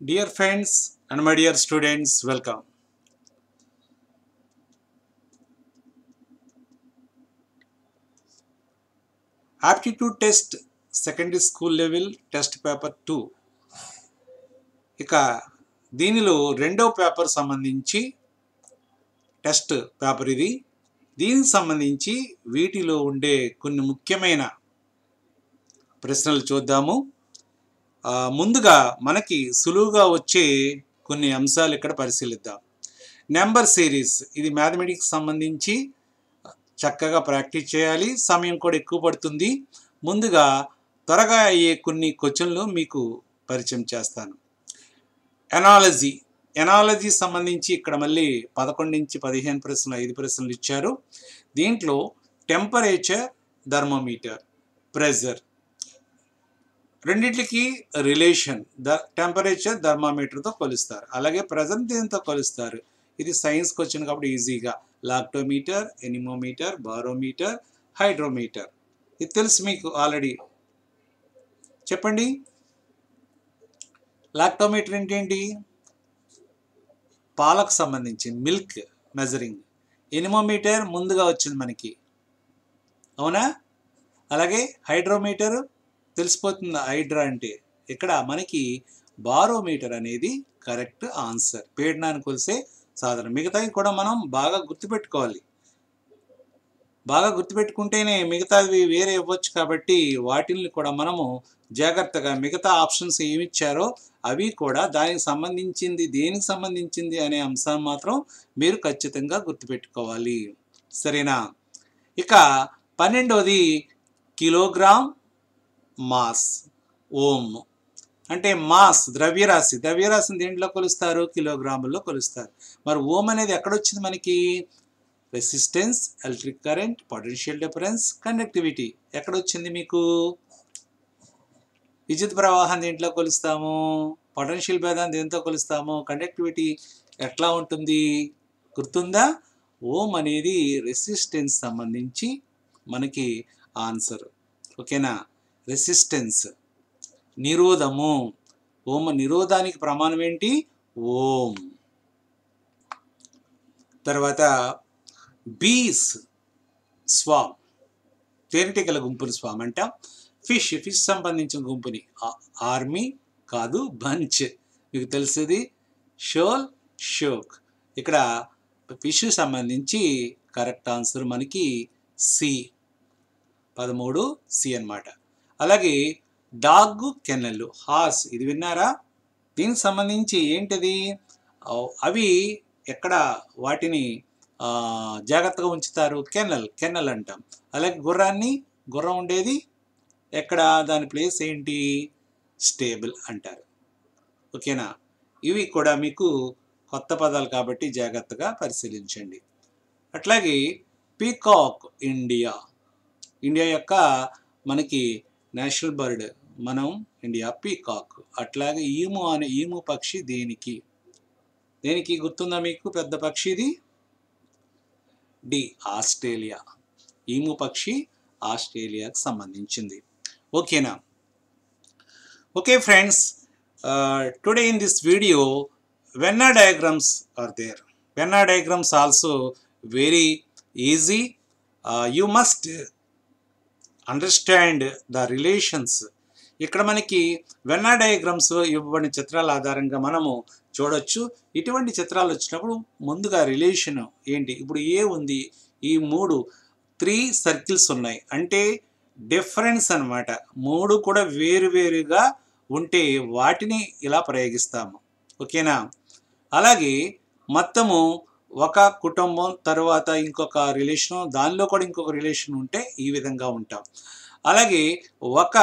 Dear friends and my dear students welcome aptitude test secondary school level test paper two ఇక దీనిలో రెండవ paper సంబంధించి test paper ఇది. దీనికి సంబంధించి వీటిలో ఉండే కొన్ని ముఖ్యమైన ప్రశ్నలు చూద్దాము. ముందుగా మనకి సులువుగా వచ్చే కొన్ని అంశాలు ఇక్కడ పరిశీలిద్దాం. నెంబర్ సిరీస్ ఇది మ్యాథమెటిక్స్ సంబంధించి చక్కగా ప్రాక్టీస్ చేయాలి. సమయం కూడా ఎక్కువ పడుతుంది. ముందుగా త్వరగా అయ్యే కొన్ని క్వశ్చన్లు మీకు పరిచయం చేస్తాను. ఎనాలజీ ఎనాలజీ సంబంధించి ఇక్కడ మళ్ళీ పదకొండు నుంచి పదిహేను ప్రశ్నలు ఐదు ప్రశ్నలు ఇచ్చారు. దీంట్లో టెంపరేచర్ థర్మోమీటర్ ప్రెజర్ రెండింటికి రిలేషన్ ద టెంపరేచర్ థర్మామీటర్తో కొలుస్తారు. అలాగే ప్రజెంట్ దీనితో కొలుస్తారు. ఇది సైన్స్కి వచ్చింది కాబట్టి ఈజీగా లాక్టోమీటర్ ఎనిమోమీటర్ బారోమీటర్ హైడ్రోమీటర్ ఇది తెలుసు మీకు ఆల్రెడీ చెప్పండి. లాక్టోమీటర్ ఏంటేంటి? పాలకు సంబంధించి మిల్క్ మెజరింగ్ ఎనిమోమీటర్ ముందుగా వచ్చింది మనకి. అవునా? అలాగే హైడ్రోమీటర్ తెలిసిపోతుంది హైడ్రా అంటే. ఇక్కడ మనకి బారోమీటర్ అనేది కరెక్ట్ ఆన్సర్. పీడనాన్ని కొలిసే సాధనం. మిగతావి కూడా మనం బాగా గుర్తుపెట్టుకోవాలి. బాగా గుర్తుపెట్టుకుంటేనే మిగతావి వేరే ఇవ్వచ్చు కాబట్టి వాటిని కూడా మనము జాగ్రత్తగా మిగతా ఆప్షన్స్ ఏమి ఇచ్చారో అవి కూడా దానికి సంబంధించింది దేనికి సంబంధించింది అనే అంశాన్ని మాత్రం మీరు ఖచ్చితంగా గుర్తుపెట్టుకోవాలి. సరేనా? ఇక పన్నెండవది కిలోగ్రామ్ మాస్ ఓమ్ అంటే మాస్ ద్రవ్యరాశి. ద్రవ్యరాశిని దేంట్లో కొలుస్తారు? కిలోగ్రాముల్లో కొలుస్తారు. మరి ఓమ్ అనేది ఎక్కడొచ్చింది మనకి? Resistance electric current potential difference conductivity. ఎక్కడొచ్చింది మీకు? విద్యుత్ ప్రవాహం దేంట్లో కొలుస్తాము? పొటెన్షియల్ భేదాన్ని దేంతో కొలుస్తాము? కండక్టివిటీ ఎట్లా ఉంటుంది? గుర్తుందా? ఓం అనేది రెసిస్టెన్స్ సంబంధించి మనకి ఆన్సర్. ఓకేనా? రెసిస్టెన్స్ నిరోధము. ఓం నిరోధానికి ప్రమాణం ఏంటి? ఓం. తర్వాత బీస్ స్వామ్ తేనెటీగల గుంపుని స్వామ్ అంట. ఫిష్ ఫిష్ సంబంధించిన గుంపుని. ఆర్మీ కాదు బంచ్. మీకు తెలిసేది? Shoal shock. ఇక్కడ ఫిష్ సంబంధించి కరెక్ట్ ఆన్సర్ మనకి సి. పదమూడు సి అన్నమాట. అలాగే డాగ్ కెన్నెల్ హార్స్. ఇది విన్నారా? దీనికి సంబంధించి ఏంటిది? అవి ఎక్కడ వాటిని జాగ్రత్తగా ఉంచుతారు? కెన్నెల్ కెన్నెల్ అంటాం. అలాగే గుర్రాన్ని గుర్రం ఉండేది ఎక్కడ? దాని ప్లేస్ ఏంటి? స్టేబుల్ అంటారు. ఓకేనా? ఇవి కూడా మీకు కొత్త పదాలు కాబట్టి జాగ్రత్తగా పరిశీలించండి. అట్లాగే పీకాక్ ఇండియా. ఇండియా యొక్క మనకి నేషనల్ బర్డ్ మనం ఇండియా పీకాక్. అట్లాగే ఈము అనే ఈము పక్షి దేనికి? దేనికి గుర్తుందా మీకు? పెద్ద పక్షి ఇది? D Australia. ఈము పక్షి ఆస్ట్రేలియాకు సంబంధించింది. ఓకేనా? Okay friends today in this video Venn diagrams are there. Venn diagrams also very easy. You must understand the relations ఇక్కడ మనకి వెన్నా డయాగ్రామ్స్ ఇవ్వబడిన చిత్రాల ఆధారంగా మనము చూడొచ్చు. ఇటువంటి చిత్రాలు వచ్చినప్పుడు ముందుగా రిలేషన్ ఏంటి? ఇప్పుడు ఏ ఉంది? ఈ మూడు త్రీ సర్కిల్స్ ఉన్నాయి. అంటే డిఫరెన్స్ అన్నమాట. మూడు కూడా వేరువేరుగా ఉంటే వాటిని ఇలా ప్రయోగిస్తాము. ఓకేనా? అలాగే మొత్తము ఒక కుటుంబం తర్వాత ఇంకొక రిలేషన్ దానిలో కూడా ఇంకొక రిలేషన్ ఉంటే ఈ విధంగా ఉంటాం. అలాగే ఒక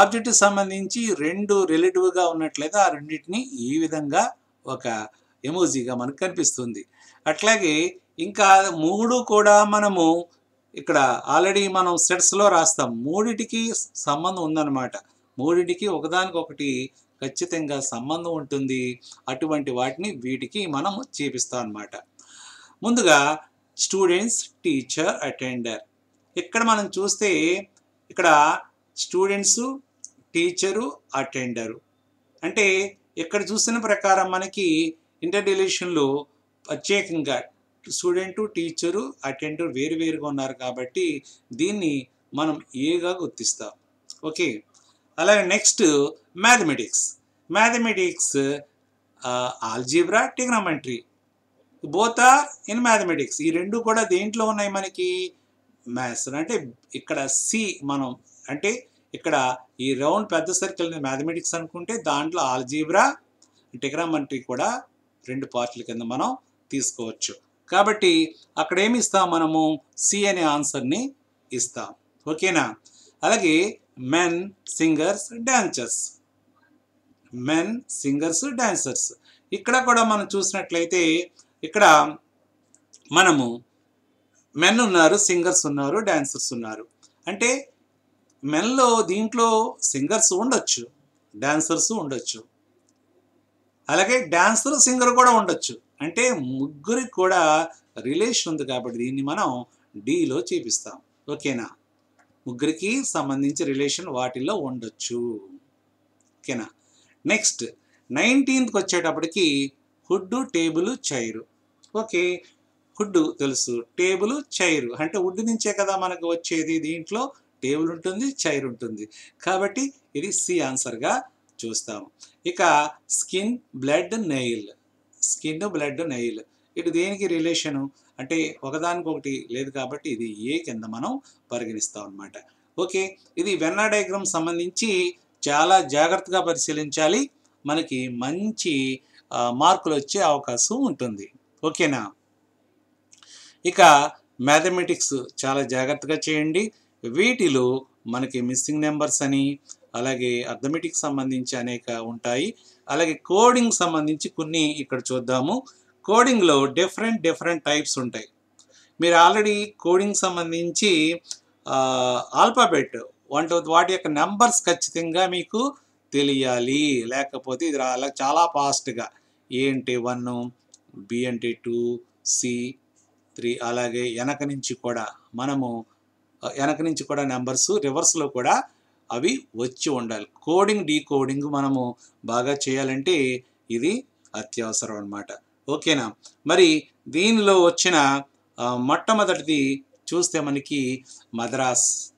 ఆబ్జెక్ట్ సంబంధించి రెండు రిలేటివ్గా ఉన్నట్లయితే ఆ రెండింటిని ఈ విధంగా ఒక ఎమోజీగా మనకు కనిపిస్తుంది. అట్లాగే ఇంకా మూడు కూడా మనము ఇక్కడ ఆల్రెడీ మనం సెట్స్లో రాస్తాం. మూడిటికి సంబంధం ఉందన్నమాట. మూడిటికి ఒకదానికొకటి ఖచ్చితంగా సంబంధం ఉంటుంది. అటువంటి వాటిని వీటికి మనం చేపిస్తాం అన్నమాట ముందుగా స్టూడెంట్స్ టీచర్ అటెండర్ ఇక్కడ మనం చూస్తే ఇక్కడ స్టూడెంట్స్ టీచరు అటెండరు అంటే ఇక్కడ చూసిన ప్రకారం మనకి ఇంటర్ డిలీషన్లో ప్రత్యేకంగా స్టూడెంటు టీచరు అటెండర్ వేరు వేరుగా ఉన్నారు కాబట్టి దీన్ని మనం ఏగా గుర్తిస్తాం. ఓకే. అలాగే next mathematics mathematics algebra trigonometry both in mathematics ఈ రెండు కూడా దేంట్లో ఉన్నాయి మనకి? మ్యాథ్స్ అంటే ఇక్కడ సి మనం అంటే ఇక్కడ ఈ రౌండ్ పెద్ద సర్కిల్ మ్యాథమెటిక్స్ అనుకుంటే దాంట్లో ఆల్జీబ్రా టెగ్రామెంట్రీ కూడా రెండు పార్ట్ల కింద మనం తీసుకోవచ్చు. కాబట్టి అక్కడ ఏమి ఇస్తాం మనము? సి అనే ఆన్సర్ని ఇస్తాం. ఓకేనా? అలాగే men singers dancers men singers dancers. ఇక్కడ కూడా మనం చూసినట్లయితే ఇక్కడ మనము మెన్ ఉన్నారు సింగర్స్ ఉన్నారు డాన్సర్స్ ఉన్నారు. అంటే మెన్లో దీంట్లో సింగర్స్ ఉండొచ్చు డాన్సర్స్ ఉండొచ్చు. అలాగే డాన్సర్ సింగర్ కూడా ఉండొచ్చు. అంటే ముగ్గురికి కూడా రిలేషన్ ఉంది కాబట్టి దీన్ని మనం డీలో చూపిస్తాం. ఓకేనా? ముగ్గురికి సంబంధించి రిలేషన్ వాటిల్లో ఉండొచ్చు. ఓకేనా? నెక్స్ట్ నైన్టీన్త్కి వచ్చేటప్పటికి wood table chair. Okay wood తెలుసు టేబుల్ చైరు. అంటే వుడ్ నుంచే కదా మనకు వచ్చేది దీంట్లో? టేబుల్ ఉంటుంది చైర్ ఉంటుంది. కాబట్టి ఇది సి ఆన్సర్గా చూస్తాము. ఇక skin blood nail. Skin blood nail. ఇటు దేనికి రిలేషను? అంటే ఒకదానికొకటి లేదు కాబట్టి ఇది ఏ కింద మనం పరిగణిస్తాం అనమాట ఓకే ఇది వెన్నా డయాగ్రామ్ సంబంధించి చాలా జాగ్రత్తగా పరిశీలించాలి. మనకి మంచి మార్కులు వచ్చే అవకాశం ఉంటుంది. ఓకేనా? ఇక మ్యాథమెటిక్స్ చాలా జాగ్రత్తగా చేయండి. వీటిలో మనకి మిస్సింగ్ నెంబర్స్ అని అలాగే అర్థమెటిక్ సంబంధించి అనేక ఉంటాయి. అలాగే కోడింగ్ సంబంధించి కొన్ని ఇక్కడ చూద్దాము. కోడింగ్లో డిఫరెంట్ డిఫరెంట్ టైప్స్ ఉంటాయి. మీరు ఆల్రెడీ కోడింగ్ సంబంధించి ఆల్ఫాబెట్ వంటి వాటి యొక్క నెంబర్స్ ఖచ్చితంగా మీకు తెలియాలి. లేకపోతే ఇది రా చాలా ఫాస్ట్గా. ఏ అంటే వన్ బి అంటే టూ సి త్రీ అలాగే వెనక నుంచి కూడా మనము వెనక నుంచి కూడా నెంబర్స్ రివర్స్లో కూడా అవి వచ్చి ఉండాలి. కోడింగ్ డీకోడింగ్ మనము బాగా చేయాలంటే ఇది అత్యవసరం అన్నమాట. ఓకేనా? మరి దీనిలో వచ్చిన మొట్టమొదటిది చూస్తే మనకి Madras.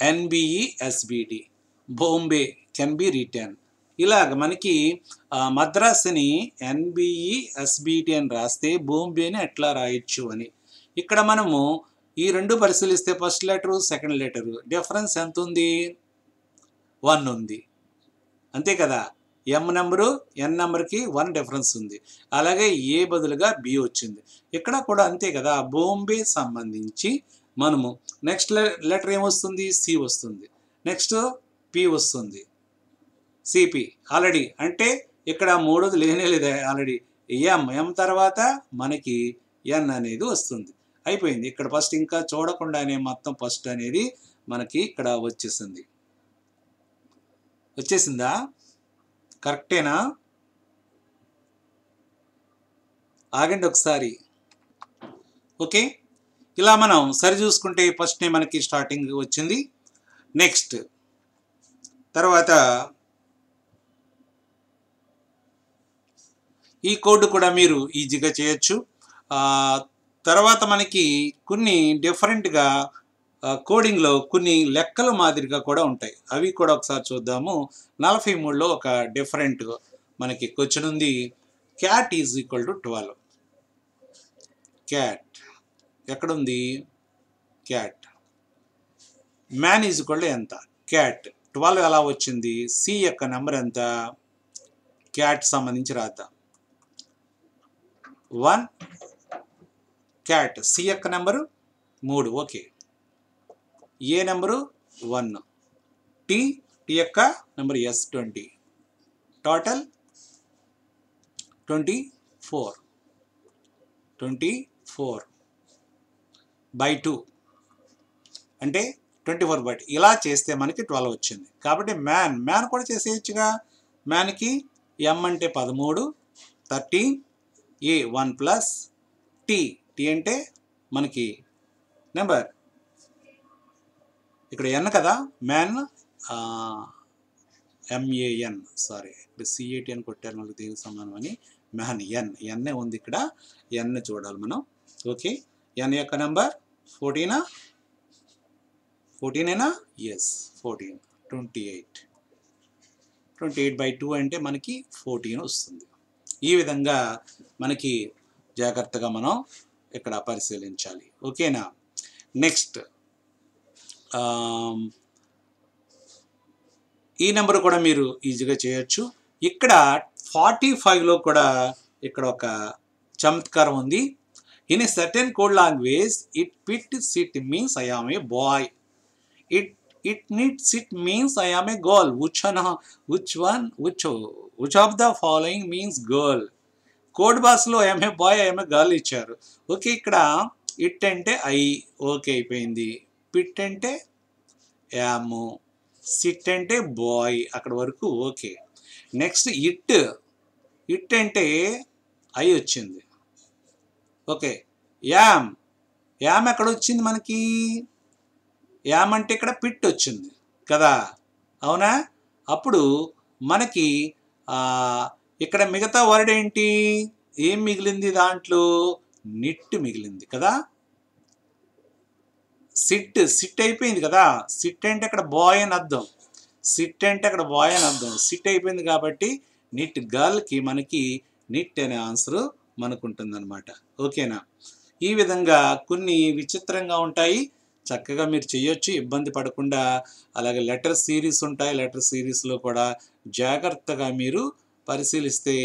ఎన్బిఈఎస్బిడి SBT Bombay can be written. ఇలాగ మనకి మద్రాసుని మద్రాస్ని అని రాస్తే బాంబేని ఎట్లా రాయొచ్చు అని. ఇక్కడ మనము ఈ రెండు పరిశీలిస్తే first letter second letter difference ఎంత ఉంది వన్ ఉంది. అంతే కదా? ఎం నెంబరు ఎన్ నెంబర్కి వన్ డిఫరెన్స్ ఉంది. అలాగే ఏ బదులుగా బి వచ్చింది. ఇక్కడ కూడా అంతే కదా? బాంబే సంబంధించి మనము. నెక్స్ట్ లెటర్ ఏమొస్తుంది సి వస్తుంది? నెక్స్ట్ పి వస్తుంది. సిపి ఆల్రెడీ అంటే ఇక్కడ మూడోది లేనే లేదా ఆల్రెడీ ఎం ఎం తర్వాత మనకి ఎన్ అనేది వస్తుంది. అయిపోయింది. ఇక్కడ ఫస్ట్ ఇంకా చూడకుండానే మొత్తం ఫస్ట్ అనేది మనకి ఇక్కడ వచ్చేసింది. వచ్చేసిందా? కరెక్టేనా ఆగండి ఒకసారి. ఓకే ఇలా మనం సరి చూసుకుంటే ఫస్ట్నే మనకి స్టార్టింగ్ వచ్చింది. నెక్స్ట్ తర్వాత ఈ కోడ్ కూడా మీరు ఈజీగా చేయొచ్చు. తర్వాత మనకి కొన్ని డిఫరెంట్గా కోడింగ్లో కొన్ని లెక్కల మాదిరిగా కూడా ఉంటాయి. అవి కూడా ఒకసారి చూద్దాము. నలభై మూడులో ఒక డిఫరెంట్ మనకి క్వశ్చన్ ఉంది. Cat is equal to twelve cat ఎక్కడుంది? క్యాట్ మ్యాన్ ఈజ్ ఈక్వల్ ఎంత? క్యాట్ ట్వెల్వ్ ఎలా వచ్చింది? సి యొక్క నెంబర్ ఎంత? క్యాట్ సంబంధించి రాద్దాం. వన్ క్యాట్ సి యొక్క నెంబరు మూడు. Okay. A number one T T యొక్క number is twenty total twenty four twenty four by two. అంటే ట్వంటీ ఫోర్ బై ఇలా చేస్తే మనకి ట్వెల్వ్ వచ్చింది. కాబట్టి మ్యాన్ మ్యాన్ కూడా చేసేయచ్చుగా. మ్యాన్కి ఎం అంటే పదమూడు thirty A one plus T. T అంటే మనకి నెంబర్. ఇక్కడ ఎన్ కదా man M A N sorry ఇక్కడ సిఏటి అని కొట్టారు మనకు దీనికి సమానం అని. మ్యాన్ ఎన్ ఎన్ఏ ఉంది ఇక్కడ. ఎన్ చూడాలి మనం. ఓకే. ఎన్ యొక్క నెంబర్ ఫోర్టీనా ఫోర్టీనేనా yes fourteen twenty eight twenty eight by two అంటే మనకి ఫోర్టీన్ వస్తుంది. ఈ విధంగా మనకి జాగ్రత్తగా మనం ఇక్కడ పరిశీలించాలి. ఓకేనా నెక్స్ట్ um, ఈ నెంబర్ కూడా మీరు ఈజీగా చేయొచ్చు. ఇక్కడ ఫార్టీ ఫైవ్లో కూడా ఇక్కడ ఒక చమత్కారం ఉంది. In a certain code language it pit sit means I a boy it it neat sit means I am a girl which an which one which which of the following means girl code బాక్స్లో I'm a boy I'm a girl ఇచ్చారు. Okay ఇక్కడ it అంటే I okay అయిపోయింది. Pit అంటే am sit అంటే boy అక్కడ వరకు okay. Next it it అంటే ఐ వచ్చింది. ఓకే. యామ్. యామ్ ఎక్కడ వచ్చింది మనకి? యామ్ అంటే ఇక్కడ పిట్ వచ్చింది కదా? అవునా? అప్పుడు మనకి ఇక్కడ మిగతా వర్డ్ ఏంటి ఏం మిగిలింది దాంట్లో? నిట్టు మిగిలింది కదా? సిట్ సిట్ అయిపోయింది కదా? సిట్ అంటే అక్కడ బాయ్ అని అర్థం. సిట్ అంటే అక్కడ బాయ్ అని అర్థం. సిట్ అయిపోయింది కాబట్టి నిట్ గర్ల్కి మనకి నిట్ అనే ఆన్సరు మనకు ఉంటుందన్నమాట ఓకేనా? ఈ విధంగా కొన్ని విచిత్రంగా ఉంటాయి. చక్కగా మీరు చేయొచ్చు ఇబ్బంది పడకుండా. అలాగే లెటర్ సిరీస్ ఉంటాయి. లెటర్ సిరీస్లో కూడా జాగ్రత్తగా మీరు పరిశీలిస్తే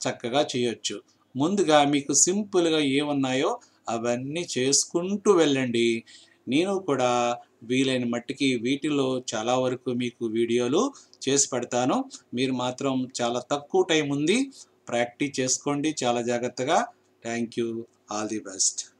చక్కగా చేయొచ్చు ముందుగా మీకు సింపుల్గా ఏమున్నాయో అవన్నీ చేసుకుంటూ వెళ్ళండి. నేను కూడా వీలైన మట్టికి వీటిలో చాలా వరకు మీకు వీడియోలు చేసి పెడతాను. మీరు మాత్రం చాలా తక్కువ టైం ఉంది. ప్రాక్టీస్ చేసుకోండి. చాలా జాగ్రత్తగా. Thank you all the best